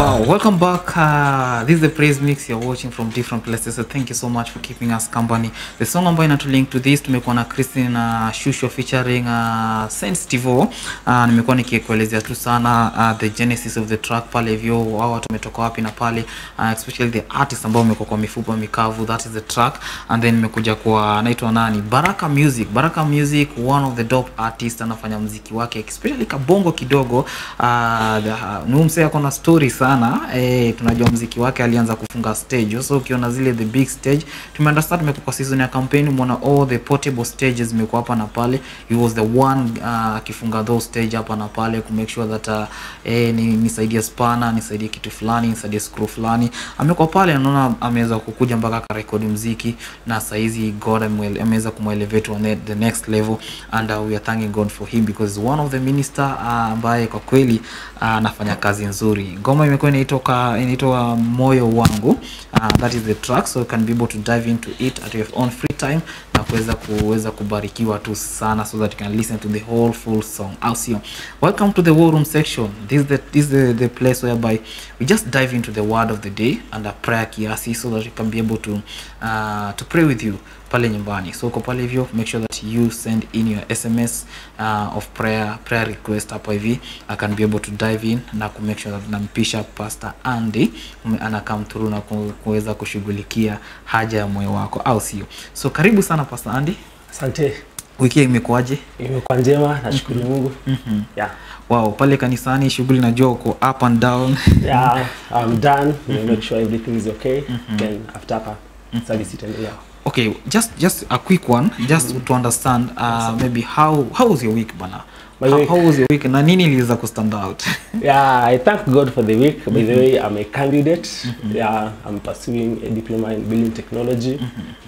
Wow, welcome back. Uh, this is the praise mix you're watching from different places. So thank you so much for keeping us company. The song ambayo inatulink to this tumekuwa na Christine uh, Shusho featuring uh, Saint Stivo. Uh, nimekuwa nikikuelezea tu sana uh, the genesis of the track pale hivyo wao tumetoka wapi na pale uh, especially the artist ambao umekuwa kwa mifupa mikavu that is the track and then nimekuja kwa anaitwa nani Baraka Music. Baraka Music one of the dope artist anafanya muziki wake especially kabongo kidogo uh, uh, Numse ako na story sana. E, tunajua mziki wake alianza kufunga stage. So ukiona zile the big stage tumeunderstand tumekuwa season ya campaign umeona all the portable stages zimekuwa hapa na pale. He was the one akifunga uh, those stage hapa na pale ku make sure that uh, eh, ni, nisaidie spana nisaidie kitu fulani nisaidie screw fulani. Amekuwa pale naona ameweza kukuja mpaka akarekodi mziki na saizi god ameweza kumwelevate on the, next level. And uh, we are thanking god for him because one of the minister uh, ambaye kwa kweli anafanya uh, kazi nzuri. Ngoma imekuwa inaitoka inaitwa moyo wangu uh, that is the track so you can be able to dive into it at your own free time na kuweza kuweza kubarikiwa tu sana so that you can listen to the whole full song. Au sio welcome to the war room section. This is the, this is the, the place whereby we just dive into the word of the day and a prayer kiasi so that you can be able to uh, to pray with you pale nyumbani. So uko pale hivyo make sure that you send in your sms uh, of prayer prayer request hapo hivi. I can be able to dive in na ku make sure that nampisha pastor andy ana come through na ku- kuweza kushughulikia haja ya moyo wako au sio so karibu sana pastor andy Asante, wiki imekuwaje imekuwa njema, nashukuru Mungu. Mm -hmm. Yeah. wow pale kanisani shughuli najua uko up and down Yeah, I'm done. Mm -hmm. make sure everything is okay. Mm -hmm. Then after hapa service itaendelea. okay just just a quick one just mm -hmm. to understand uh, maybe how how was your week bana My how, way, how was your week na nini iliweza kustand out Yeah, I thank God for the week. By the way, I'm a candidate. Yeah, I'm pursuing a diploma in building technology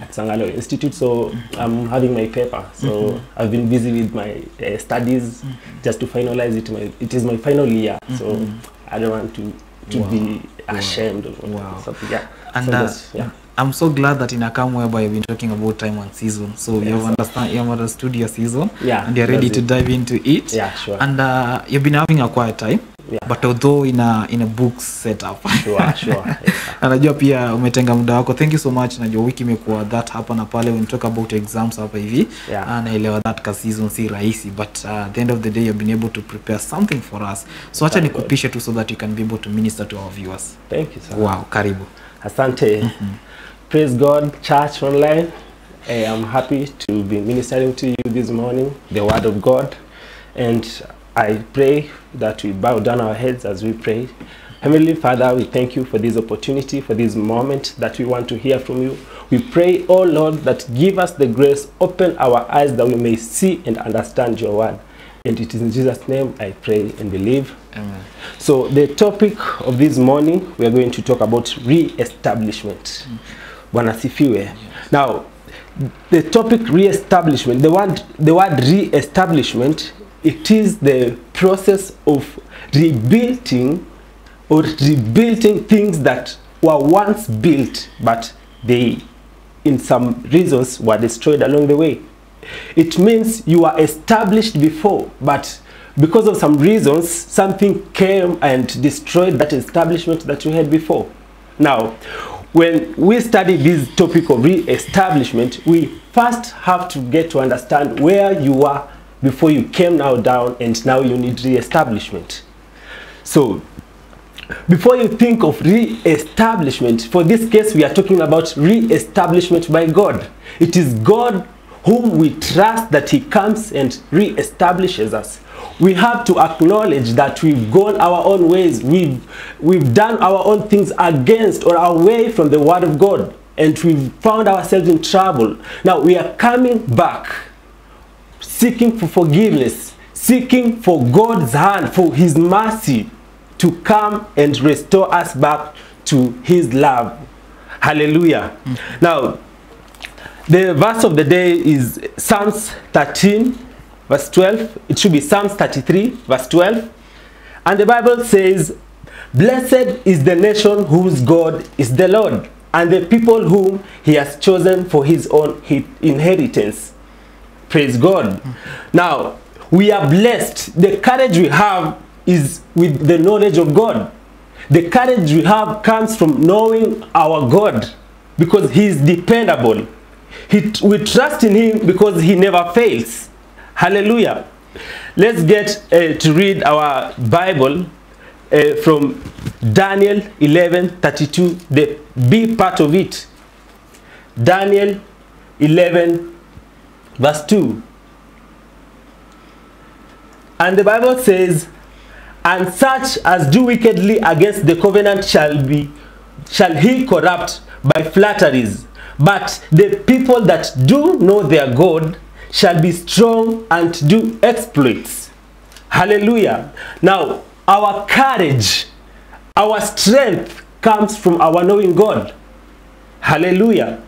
at Sangalo Institute. So I'm having my paper. So I've been busy with my uh, studies just to finalize it. My, it is my final year. So I don't want to to Wow. be ashamed of Wow. something. Yeah. and so uh, yeah. I'm so glad that in a calm whereby you've been talking about time and season. So yes. you've understand you have understood your season Yeah, and you're ready to it. dive into it. Yeah, sure. And uh, you've been having a quiet time. Yeah. But although in a in a book setup. Sure, sure. Yeah. najua pia umetenga muda wako thank you so much najua wiki imekuwa that hapa na pale when you talk about exams hapa hivi Yeah. Ah, naelewa that ka season si rahisi but uh, at the end of the day you've been able to prepare something for us so acha nikupishe tu so that you can be able to minister to our viewers Thank you, sir. wow karibu Asante. Praise God, Church Online. Eh, I'm happy to be ministering to you this morning, the Word of God. And I pray that we bow down our heads as we pray. Heavenly Father, we thank you for this opportunity, for this moment that we want to hear from you. We pray, oh Lord, that give us the grace, open our eyes that we may see and understand your word. And it is in Jesus' name I pray and believe. Amen. So the topic of this morning we are going to talk about re-establishment. Bwana sifiwe. Now the topic re-establishment, the word the word re-establishment, it is the process of rebuilding or rebuilding things that were once built but they in some reasons were destroyed along the way. It means you were established before, but because of some reasons, something came and destroyed that establishment that you had before. Now, when we study this topic of re-establishment, we first have to get to understand where you were before you came now down and now you need re-establishment. So, before you think of re-establishment, for this case we are talking about re-establishment by God. It is God whom we trust that he comes and re-establishes us. We have to acknowledge that we've gone our own ways. We've, we've done our own things against or away from the word of God. And we've found ourselves in trouble. Now we are coming back seeking for forgiveness, seeking for God's hand, for His mercy to come and restore us back to His love. Hallelujah. Mm. Now, the verse of the day is Psalms 13, verse 12. It should be Psalms 33, verse 12. And the Bible says, Blessed is the nation whose God is the Lord, and the people whom he has chosen for his own inheritance. Praise God. Hmm. Now, we are blessed. The courage we have is with the knowledge of God. The courage we have comes from knowing our God because He is dependable. He, we trust in Him because He never fails. Hallelujah. Let's get uh, to read our Bible uh, from Daniel 11 32, the B part of it. Daniel 11, verse 2. And the Bible says, And such as do wickedly against the covenant shall be shall he corrupt by flatteries. But the people that do know their God shall be strong and do exploits. Hallelujah. Now, our courage, our strength comes from our knowing God. Hallelujah.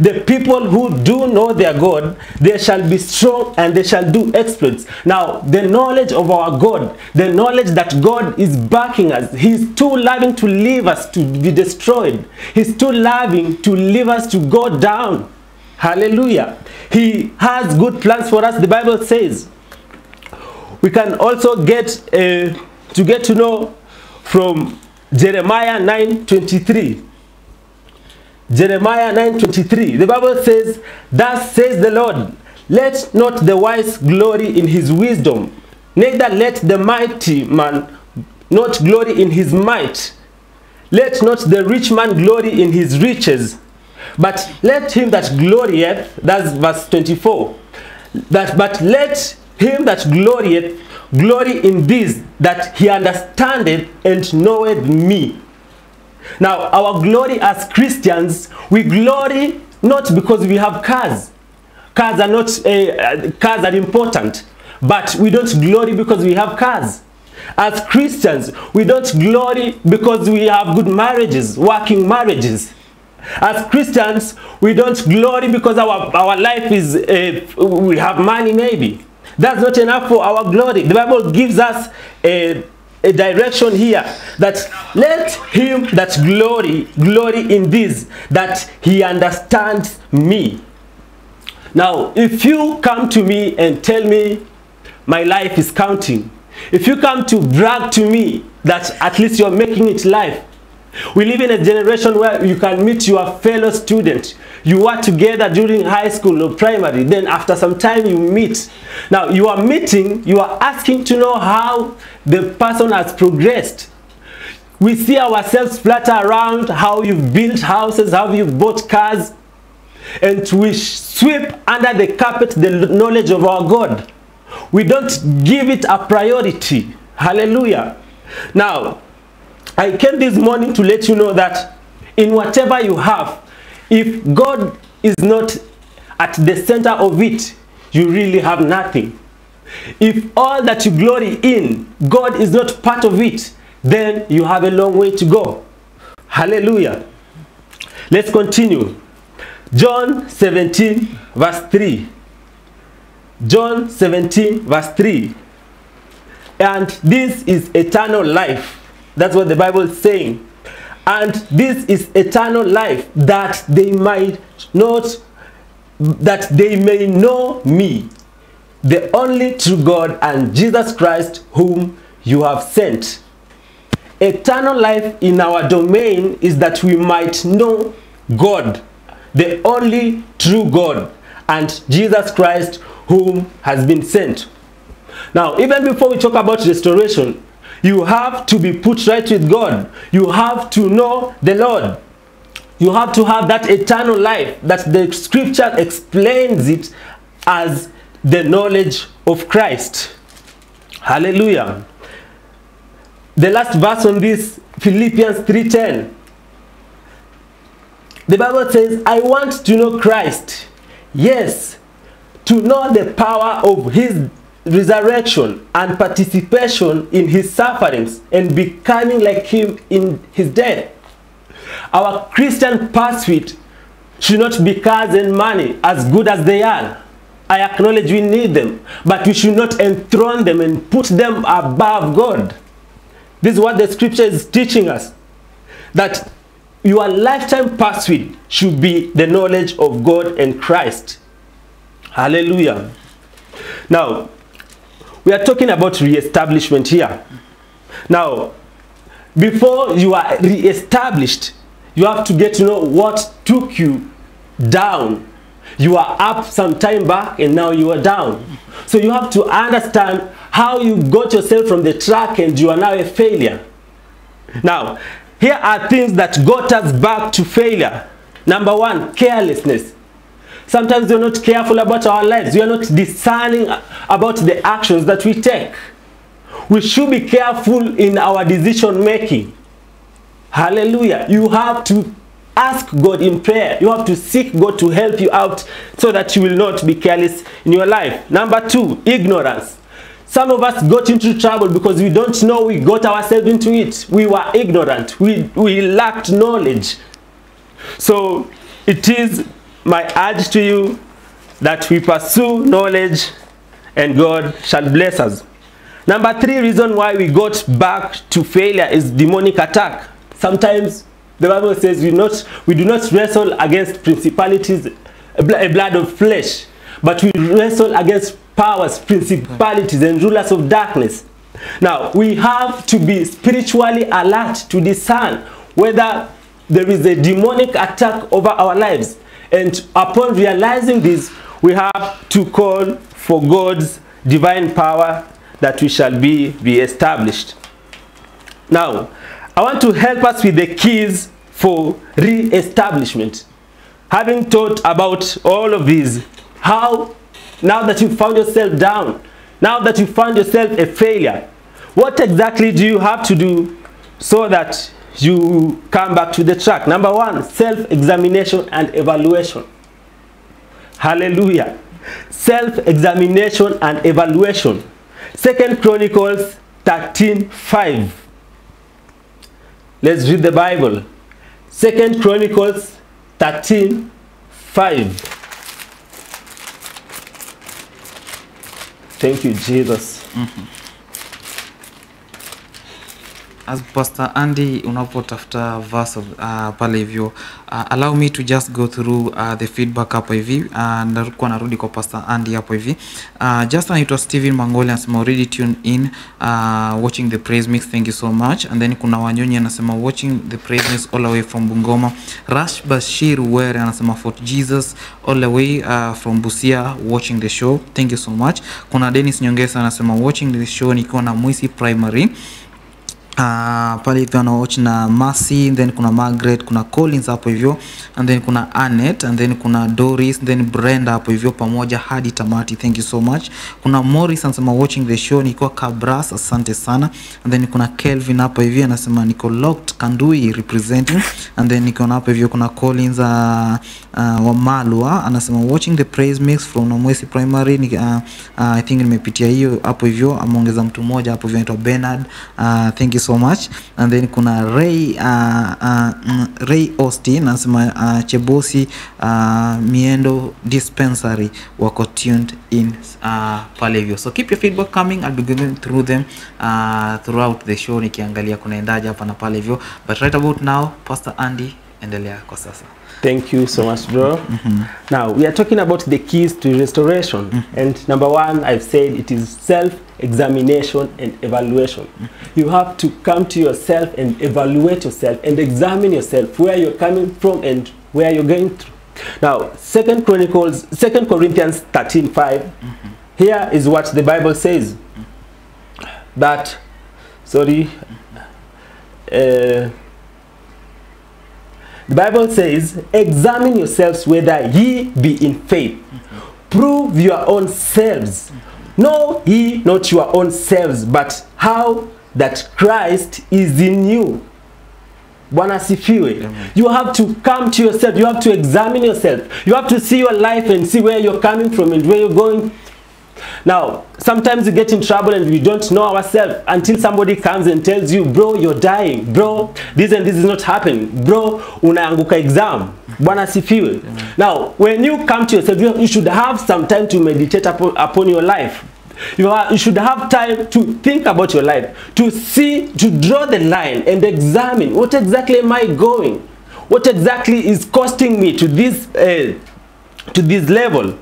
The people who do know their God, they shall be strong and they shall do exploits. Now, the knowledge of our God, the knowledge that God is backing us, He's too loving to leave us to be destroyed. He's too loving to leave us to go down. Hallelujah. He has good plans for us, the Bible says. We can also get uh, to get to know from Jeremiah 9 23. Jeremiah 9:23. The Bible says, "Thus says the Lord, let not the wise glory in his wisdom, neither let the mighty man not glory in his might. Let not the rich man glory in his riches, but let him that glorieth, that's verse 24, that but let him that glorieth glory in this, that he understandeth and knoweth me. Now, our glory as Christians, we glory not because we have cars. Cars are not uh, cars are important, but we don't glory because we have cars. As Christians, we don't glory because we have good marriages, working marriages. As Christians, we don't glory because our, our life is, uh, we have money maybe. That's not enough for our glory. The Bible gives us a, a direction here that let him that glory, glory in this, that he understands me. Now, if you come to me and tell me my life is counting, if you come to brag to me that at least you're making it life, we live in a generation where you can meet your fellow student. You work together during high school or primary. Then after some time you meet. Now you are meeting, you are asking to know how the person has progressed. We see ourselves flutter around how you've built houses, how you've bought cars. And we sweep under the carpet the knowledge of our God. We don't give it a priority. Hallelujah. Now, I came this morning to let you know that in whatever you have, if God is not at the center of it, you really have nothing. If all that you glory in, God is not part of it, then you have a long way to go. Hallelujah. Let's continue. John 17, verse 3. John 17, verse 3. And this is eternal life that's what the Bible is saying. And this is eternal life, that they might not, that they may know me, the only true God, and Jesus Christ, whom you have sent. Eternal life in our domain is that we might know God, the only true God, and Jesus Christ, whom has been sent. Now, even before we talk about restoration, you have to be put right with God. You have to know the Lord. You have to have that eternal life that the scripture explains it as the knowledge of Christ. Hallelujah. The last verse on this, Philippians 3.10. The Bible says, I want to know Christ. Yes, to know the power of his resurrection and participation in his sufferings and becoming like him in his death. Our Christian pursuit should not be cars and money, as good as they are. I acknowledge we need them, but we should not enthrone them and put them above God. This is what the scripture is teaching us. That your lifetime pursuit should be the knowledge of God and Christ. Hallelujah. Now, we are talking about re-establishment here. Now, before you are re-established you have to get to know what took you down. You are up some time back and now you are down. So you have to understand how you got yourself from the track and you are now a failure. Now here are things that got us back to failure. Number one carelessness sometimes we're not careful about our lives. We are not discerning about the actions that we take. We should be careful in our decision making. Hallelujah. You have to ask god in prayer. You have to seek god to help you out so that you will not be careless in your life. Number two ignorance. Some of us got into trouble because we don't know we got ourselves into it. We were ignorant. We we lacked knowledge. So it is my urge to you that we pursue knowledge and god shall bless us Number three reason why we got back to failure is demonic attack. Sometimes the Bible says we not we do not wrestle against principalities, blood of flesh, but we wrestle against powers, principalities, and rulers of darkness. Now we have to be spiritually alert to discern whether there is a demonic attack over our lives, and upon realizing this, we have to call for God's divine power that we shall be re-established. Now, I want to help us with the keys for re-establishment. Having thought about all of these, how, now that you found yourself down, now that you found yourself a failure, what exactly do you have to do so that you come back to the track? Number one, self-examination and evaluation. Hallelujah. Self-examination and evaluation. Second Chronicles 13 5. Let's read the Bible. Second Chronicles 13 5. Thank you, Jesus. Mm-hmm. As pastor andy unapotafuta verse uh, pale hivyo uh, allow me to just go through uh, the feedback hapo hivi uh, narudi kwa pastor andy hapo hivi. Uh, just anaitwa steven mangoli anasema already tune in uh, watching the praise mix thank you so much. And then kuna wanyonyi anasema watching the praise mix all the way from bungoma. Rash bashir were anasema fort jesus all the way uh, from busia watching the show thank you so much. Kuna denis nyongesa anasema watching the show nikiwa na mwisi primary Uh, pale hivyo anawatch na Mercy, then kuna Margaret, kuna Collins hapo hivyo and then kuna Annette and then kuna Doris then Brenda hapo hivyo pamoja hadi tamati. Thank you so much. Kuna Morris anasema watching the show niko Kabras, asante sana. And then kuna Kelvin hapo hivyo anasema niko locked Kandui representing and then niko hapo hivyo kuna Collins uh, uh, wa Malwa anasema watching the praise mix from Namwesi Primary uh, uh, I think nimepitia hiyo hapo hivyo, ameongeza mtu mmoja hapo hivyo anaitwa Bernard. Uh, thank you so much. And then kuna Ray uh, uh, mm, Ray Austin anasema uh, Chebosi uh, Miendo Dispensary wako tuned in uh, pale hivyo. So keep your feedback coming I'll be going through them uh, throughout the show nikiangalia kunaendaje hapa na pale hivyo. But right about now Pastor Andy endelea kwa sasa Thank you so much, bro. Now, we are talking about the keys to restoration. And number one, I've said it is self examination and evaluation. You have to come to yourself and evaluate yourself and examine yourself where you're coming from and where you're going through. Now, Second Chronicles, Second Corinthians 13 5. Here is what the Bible says that, sorry, uh, the Bible says, Examine yourselves whether ye be in faith. Prove your own selves. Know ye not your own selves, but how that Christ is in you. Bwana asifiwe. You have to come to yourself. You have to examine yourself. You have to see your life and see where you're coming from and where you're going now, sometimes you get in trouble and we don't know ourselves until somebody comes and tells you, bro, you're dying. Bro, this and this is not happening. Bro, unaanguka exam. Bwana sifiwe. Now, when you come to yourself, you, should have some time to meditate upon, upon your life. You, are, you should have time to think about your life, to see, to draw the line and examine what exactly am I going? What exactly is costing me to this, uh, to this level?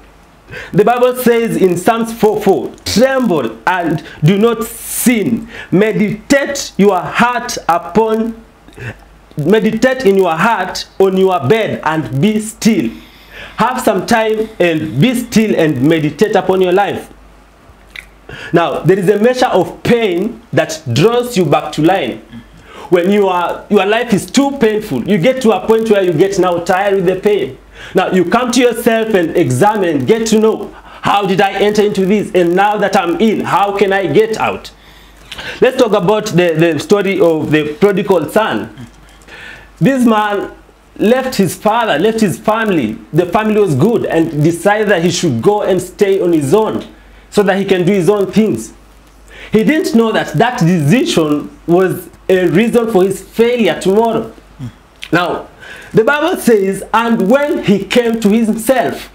The Bible says in Psalms 4 4, tremble and do not sin. Meditate your heart upon, meditate in your heart on your bed and be still. Have some time and be still and meditate upon your life. Now, there is a measure of pain that draws you back to line. When you are, your life is too painful, you get to a point where you get now tired with the pain. Now, you come to yourself and examine, get to know, how did I enter into this? And now that I'm in, how can I get out? Let's talk about the, the story of the prodigal son. This man left his father, left his family. The family was good and decided that he should go and stay on his own so that he can do his own things. He didn't know that that decision was a reason for his failure tomorrow. Now, the Bible says, and when he came to himself,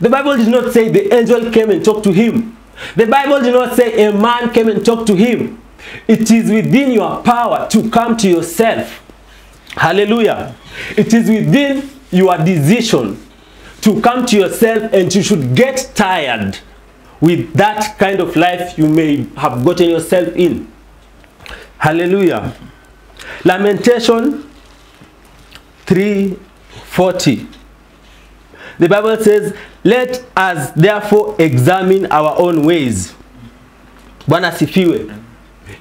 the Bible did not say the angel came and talked to him. The Bible did not say a man came and talked to him. It is within your power to come to yourself. Hallelujah. It is within your decision to come to yourself and you should get tired with that kind of life you may have gotten yourself in. Hallelujah. Lamentation 3:40. The Bible says, "Let us therefore examine our own ways." Bwana sifiwe.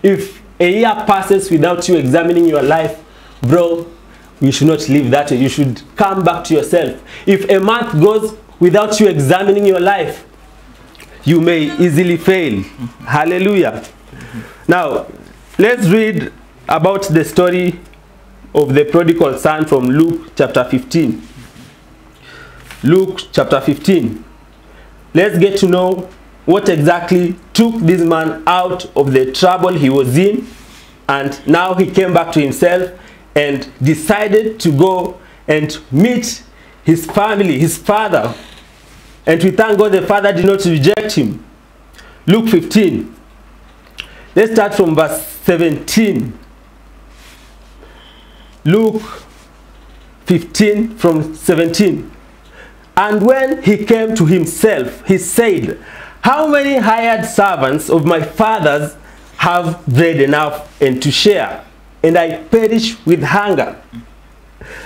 If a year passes without you examining your life, bro, you should not live that. You should come back to yourself. If a month goes without you examining your life, you may easily fail. Hallelujah. Now, let's read about the story of the prodigal son from Luke chapter 15. Luke chapter 15. Let's get to know what exactly took this man out of the trouble he was in and now he came back to himself and decided to go and meet his family, his father. And we thank God the father did not reject him. Luke 15. Let's start from verse 17. Luke 15 from 17. And when he came to himself, he said, How many hired servants of my father's have bread enough and to share? And I perish with hunger.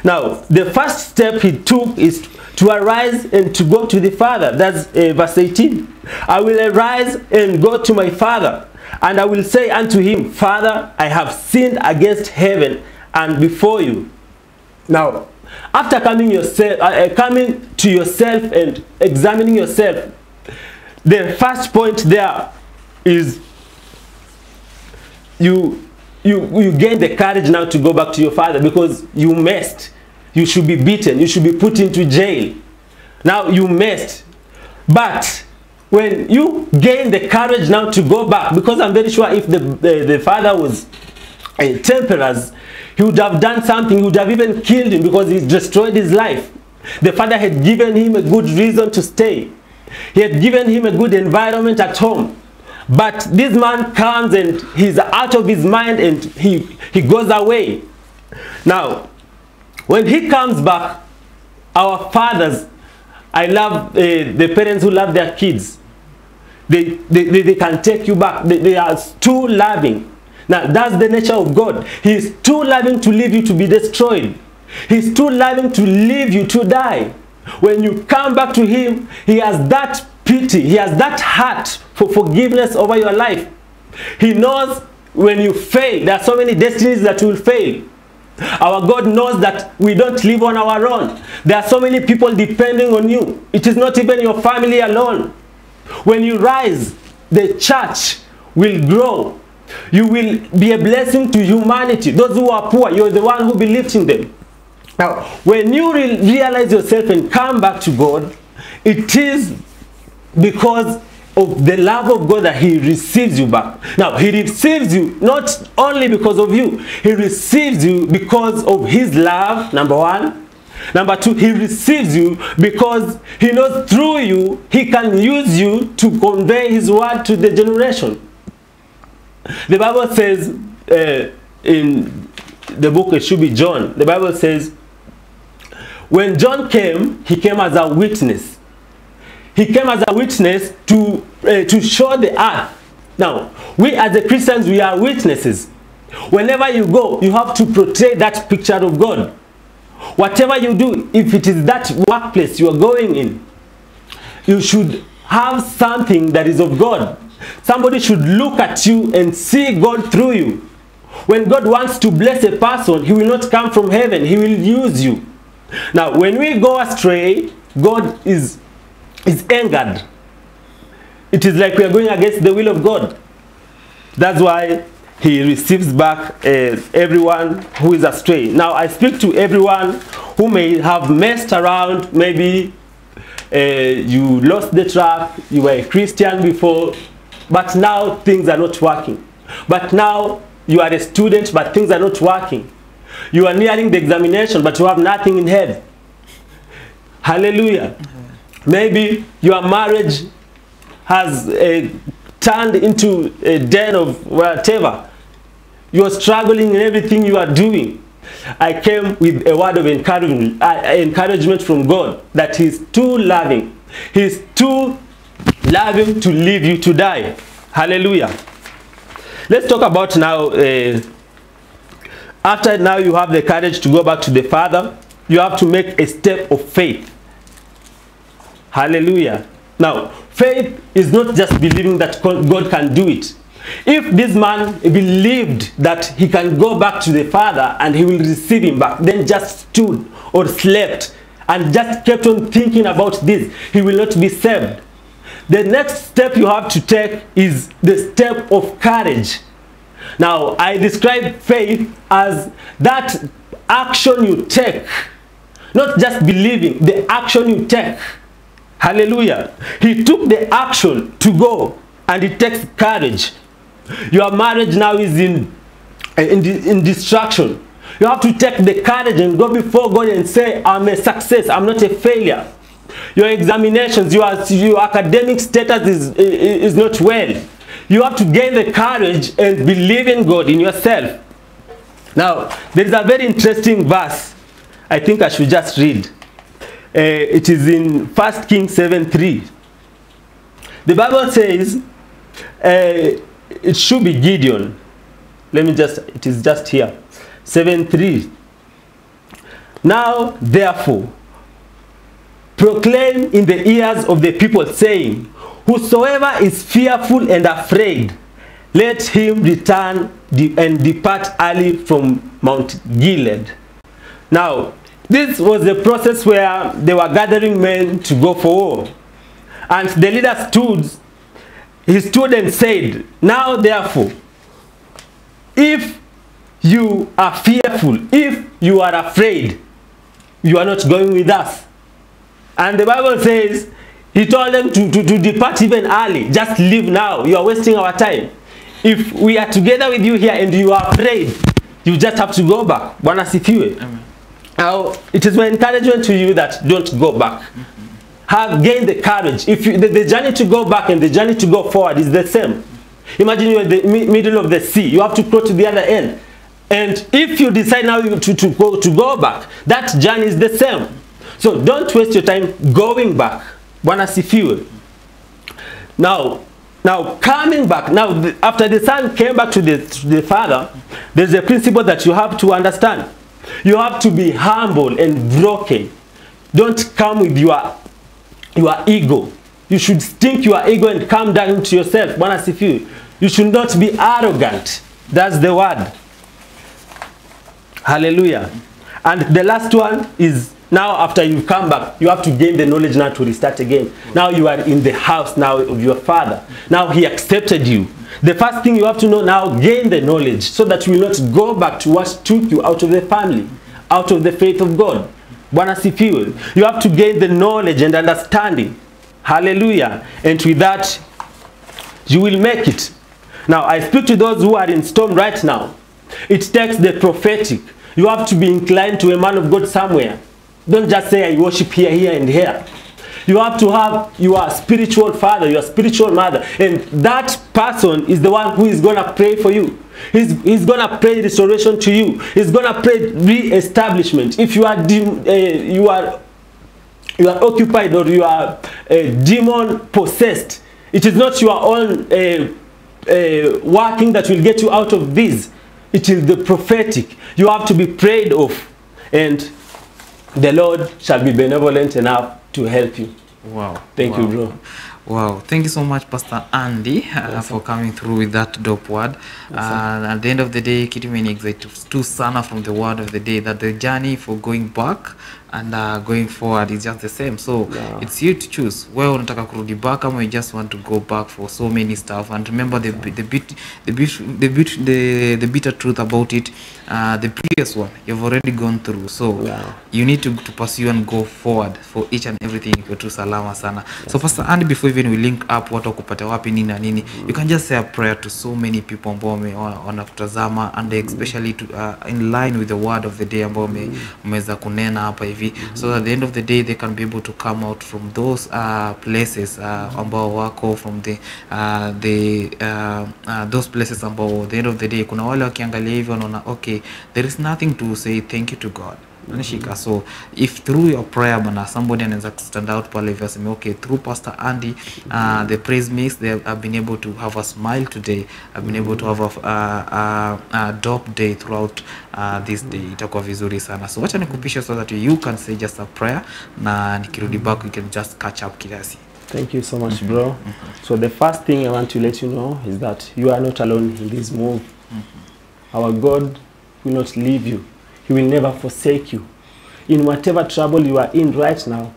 Now, the first step he took is to arise and to go to the father. That's uh, verse 18. I will arise and go to my father, and I will say unto him, Father, I have sinned against heaven and before you. Now, after coming yourself, uh, uh, coming to yourself and examining yourself, the first point there is you you you gain the courage now to go back to your father because you messed. You should be beaten. You should be put into jail. Now you messed, but when you gain the courage now to go back, because I'm very sure if the the, the father was a temperance, he would have done something. He would have even killed him because he destroyed his life. The father had given him a good reason to stay. He had given him a good environment at home. But this man comes and he's out of his mind and he, he goes away. Now, when he comes back, our fathers, I love uh, the parents who love their kids. They, they, they, they can take you back. They, they are too loving. Now, that's the nature of God. He is too loving to leave you to be destroyed. He's too loving to leave you to die. When you come back to him, he has that pity. He has that heart for forgiveness over your life. He knows when you fail, there are so many destinies that will fail. Our God knows that we don't live on our own. There are so many people depending on you. It is not even your family alone. When you rise, the church will grow. You will be a blessing to humanity. Those who are poor, you're the one who be lifting them. Now, when you re realize yourself and come back to God, it is because of the love of God that he receives you back. Now, he receives you not only because of you, he receives you because of his love, number one. Number two, he receives you because he knows through you, he can use you to convey his word to the generation. The Bible says uh, in the book, it should be John, the Bible says, when John came, he came as a witness. he came as a witness to uh, to show the earth. Now, we as the Christians, we are witnesses. Whenever you go, you have to portray that picture of God. Whatever you do, if it is that workplace you are going in, you should have something that is of God. Somebody should look at you and see God through you. When God wants to bless a person, he will not come from heaven. He will use you. Now, when we go astray, God is, is angered. It is like we are going against the will of God. That's why he receives back uh, everyone who is astray. Now, I speak to everyone who may have messed around. Maybe uh, you lost the track, you were a Christian before, but now things are not working. But now you are a student, but things are not working. You are nearing the examination, but you have nothing in head. Hallelujah. Maybe your marriage has uh, turned into a den of whatever. You are struggling in everything you are doing. I came with a word of encouragement, uh, encouragement from God that He is too loving. He is too loving to leave you to die. Hallelujah. Let's talk about now. Uh, after now you have the courage to go back to the Father, you have to make a step of faith. Hallelujah. Now, faith is not just believing that God can do it. If this man believed that he can go back to the Father and he will receive him back, then just stood or slept and just kept on thinking about this, he will not be saved. The next step you have to take is the step of courage. Now, I describe faith as that action you take, not just believing, the action you take. Hallelujah. He took the action to go and it takes courage. Your marriage now is in, in, in destruction. You have to take the courage and go before God and say, I'm a success, I'm not a failure. Your examinations, your, your academic status is, is not well. You have to gain the courage and believe in God, in yourself. Now, there is a very interesting verse I think I should just read. Uh, it is in 1 Kings 7 3. The Bible says, uh, it should be Gideon. Let me just, it is just here. 7.3. Now, therefore, proclaim in the ears of the people, saying, Whosoever is fearful and afraid, let him return and depart early from Mount Gilead. Now, this was the process where they were gathering men to go for war. And the leader stood, he students said, Now therefore, if you are fearful, if you are afraid, you are not going with us. And the Bible says, he told them to, to, to depart even early. Just leave now. You are wasting our time. If we are together with you here and you are afraid, you just have to go back. Bwana sifiwe. Now, it is my encouragement to you that don't go back. Have gained the courage. If you, the, the journey to go back and the journey to go forward is the same. Imagine you're in the mi middle of the sea. You have to go to the other end. And if you decide now to, to, go, to go back, that journey is the same. So don't waste your time going back. Bwana sifiwe. Now, now coming back, now the, after the son came back to the, to the father, there's a principle that you have to understand. You have to be humble and broken. Don't come with your, your ego. You should stink your ego and come down to yourself. Bwana. You should not be arrogant. That's the word. Hallelujah. And the last one is now after you come back, you have to gain the knowledge now to restart again. Now you are in the house now of your father. Now he accepted you. The first thing you have to know now, gain the knowledge so that you will not go back to what took you out of the family, out of the faith of God. Bwana sifiwe. You have to gain the knowledge and understanding. Hallelujah. And with that, you will make it. Now, I speak to those who are in storm right now. It takes the prophetic. You have to be inclined to a man of God somewhere. Don't just say I worship here, here, and here. You have to have your spiritual father, your spiritual mother, and that person is the one who is gonna pray for you. He's, he's gonna pray restoration to you. He's gonna pray re-establishment. If you are uh, you are you are occupied or you are uh, demon possessed it is not your own uh, uh, working that will get you out of this it is the prophetic you have to be prayed of and the lord shall be benevolent enough to help you Wow. Thank wow. you, bro. Wow. Thank you so much, Pastor Andy, uh, awesome. for coming through with that dope word. Awesome. uh, at the end of the day, kitu excited to sana from the word of the day that the journey for going back and uh, going forward is just the same. So Yeah. it's you to choose. Wewe unataka kurudi back ama you just want to go back for so many stuff. And remember the the bit the bit the bit the, the bitter truth about it. Uh, the previous one you've already gone through. So Yeah. you need to, to pursue and go forward for each and everything you tu salama sana yes. so pastor and before even we link up watu wakupata wapi nini na nini you can just say a prayer to so many people ambao wanakutazama and especially to, uh, in line with the word of the day ambao ume- mm. kunena hapa hivi so that at the end of the day they can be able to come out from those uh, places uh, ambao wako from the, uh, the uh, uh, those places ambao the end of the day kuna wale wakiangalia hivyo wanaona okay there is nothing to say thank you to god nashika so if through your prayer bana somebody anaweza stand out pale hivyo aseme okay through pastor andy uh, the praise mix they have been able to have a smile today i've been able to have a, uh, uh, a dope day throughout uh, this day itakuwa vizuri sana so wacha nikupisha so that you can say just a prayer na nikirudi back we can just catch up kiasi Thank you so much, mm -hmm. bro. Mm -hmm. So the first thing I want to let you know is that you are not alone in this move. Mm -hmm. Our God will not leave you. He will never forsake you. In whatever trouble you are in right now.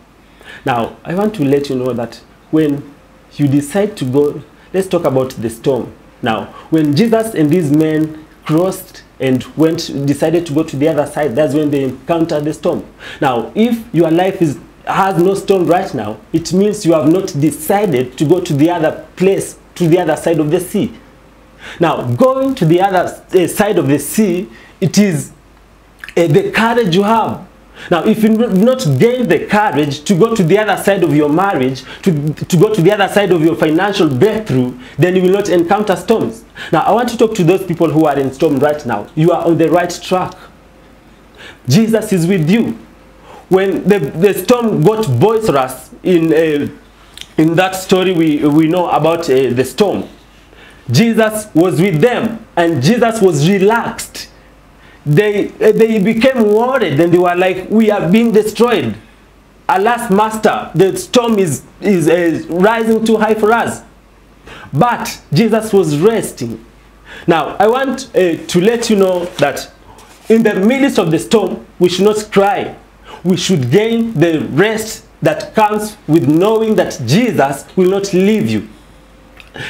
Now, I want to let you know that when you decide to go, let's talk about the storm. Now, when Jesus and these men crossed and went decided to go to the other side, that's when they encountered the storm. Now, if your life is has no storm right now, it means you have not decided to go to the other place, to the other side of the sea. Now, going to the other uh, side of the sea, it is uh, the courage you have. Now, if you not gained the courage to go to the other side of your marriage, to, to go to the other side of your financial breakthrough, then you will not encounter storms. Now, I want to talk to those people who are in storm right now. You are on the right track. Jesus is with you. When the, the storm got boisterous in, uh, in that story we, we know about uh, the storm, Jesus was with them and Jesus was relaxed. They, uh, they became worried and they were like, we are being destroyed. Alas, master, the storm is, is uh, rising too high for us. But Jesus was resting. Now, I want uh, to let you know that in the midst of the storm, we should not cry. We should gain the rest that comes with knowing that Jesus will not leave you.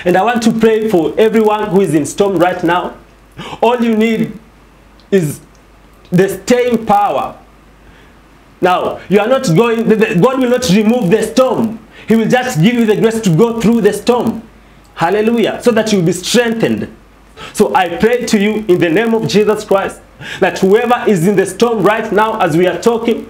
And I want to pray for everyone who is in storm right now. All you need is the staying power. Now, you are not going, God will not remove the storm. He will just give you the grace to go through the storm. Hallelujah. So that you will be strengthened. So I pray to you in the name of Jesus Christ that whoever is in the storm right now as we are talking,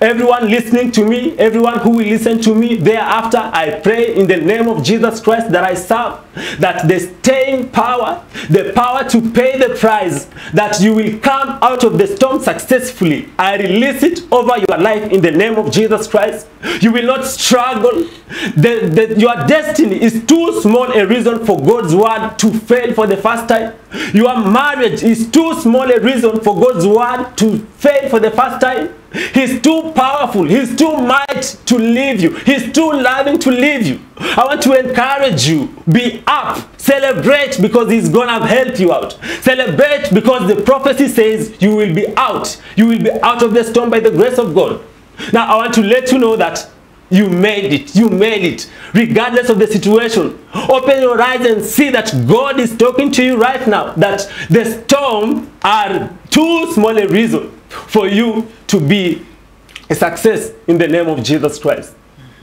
everyone listening to me, everyone who will listen to me thereafter, I pray in the name of Jesus Christ that I serve, that the staying power, the power to pay the price, that you will come out of the storm successfully. I release it over your life in the name of Jesus Christ. You will not struggle. The, the, your destiny is too small a reason for God's word to fail for the first time. Your marriage is too small a reason for God's word to fail for the first time. He's too powerful. He's too mighty to leave you. He's too loving to leave you. I want to encourage you. Be up. Celebrate because he's gonna help you out. Celebrate because the prophecy says you will be out. You will be out of the storm by the grace of God. Now I want to let you know that you made it. You made it. Regardless of the situation. Open your eyes and see that God is talking to you right now. That the storm are too small a reason for you to be a success in the name of Jesus Christ.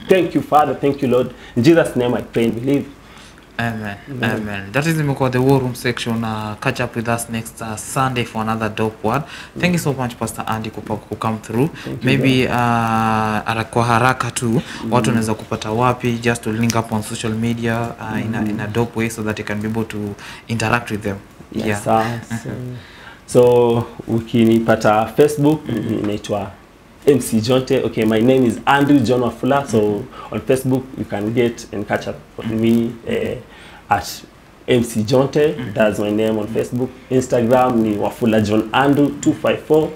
Thank you, Father. Thank you, Lord. In Jesus' name I pray and believe. Amen. Amen. That is imekuwa the war room section. Uh, catch up with us next uh, Sunday for another dope word. Thank you so much Pastor Andy kupa, ku come through. Thank Maybe uh, ara- kwa haraka tu watu wanaweza kupata wapi just to link up on social media uh, mm. in, a, in a dope way so that you can be able to interact with them. Yes, sir. So, so ukinipata Facebook mm -hmm. inaitwa MC Jonte. Okay, my name is Andrew John Wafula. So mm -hmm. on Facebook, you can get and catch up with me uh, at MC Jonte. Mm -hmm. That's my name on Facebook. Instagram ni Wafula John Andrew 254.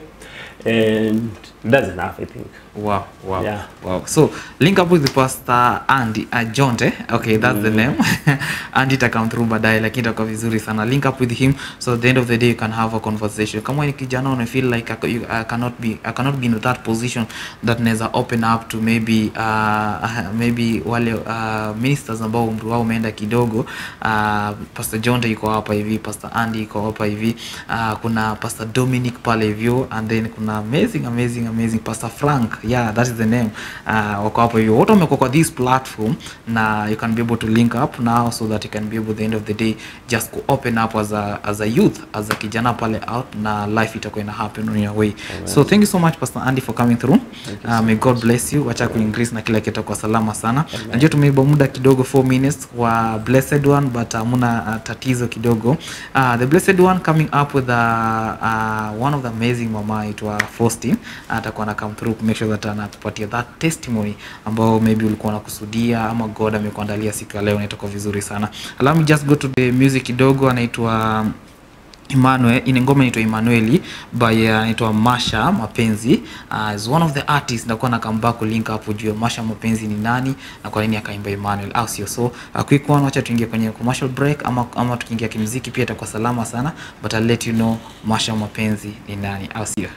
And that's enough, I think. Wow, wow, Yeah. wow. So link up with the pastor Andy Ajonte. Okay, that's mm. the name. Andy ita come through baadaye, lakini itakuwa vizuri sana. Link up with him so at the end of the day you can have a conversation. Kama ni kijana una feel like I, you, I cannot be I cannot be in that position that naweza open up to maybe uh, maybe wale uh, ministers ambao umri wao umeenda kidogo. Uh, Pastor Jonte yuko hapa hivi, Pastor Andy yuko hapa hivi. Uh, kuna Pastor Dominic pale hivyo and then kuna amazing amazing amazing Pastor Frank yeah that is the name. Uh, wako hapo. Hivyo wote wamekuwa kwa this platform na you can be able to link up now so that you can be able at the end of the day just ku open up as a, as a youth as a kijana pale out na life itakuwa ina happen on your way. So thank you so much Pastor Andy for coming through. Uh, may God bless you. Wacha kuincrease na kila kitu kwa salama sana. Najua tumeiba muda kidogo 4 minutes wa blessed one but hamuna uh, tatizo kidogo. Uh, the blessed one coming up with a, uh, one of the amazing mama aitwa Faustin atakuwa na come through make sure that anatupatia that testimony ambao maybe ulikuwa unakusudia ama God amekuandalia siku ya leo na itakuwa vizuri sana. Me just go to the music kidogo anaitwa Emmanuel ine ngoma inaitwa Emmanueli by uh, anaitwa Masha Mapenzi. Uh, is one of the artists ndakuwa na come back link hapo juu ya Masha Mapenzi ni nani na kwa nini akaimba Emmanuel. Au sio? So uh, quick one wacha tuingie kwenye commercial break ama ama tukiingia kimuziki pia itakuwa salama sana but I'll let you know Masha Mapenzi ni nani. Au sio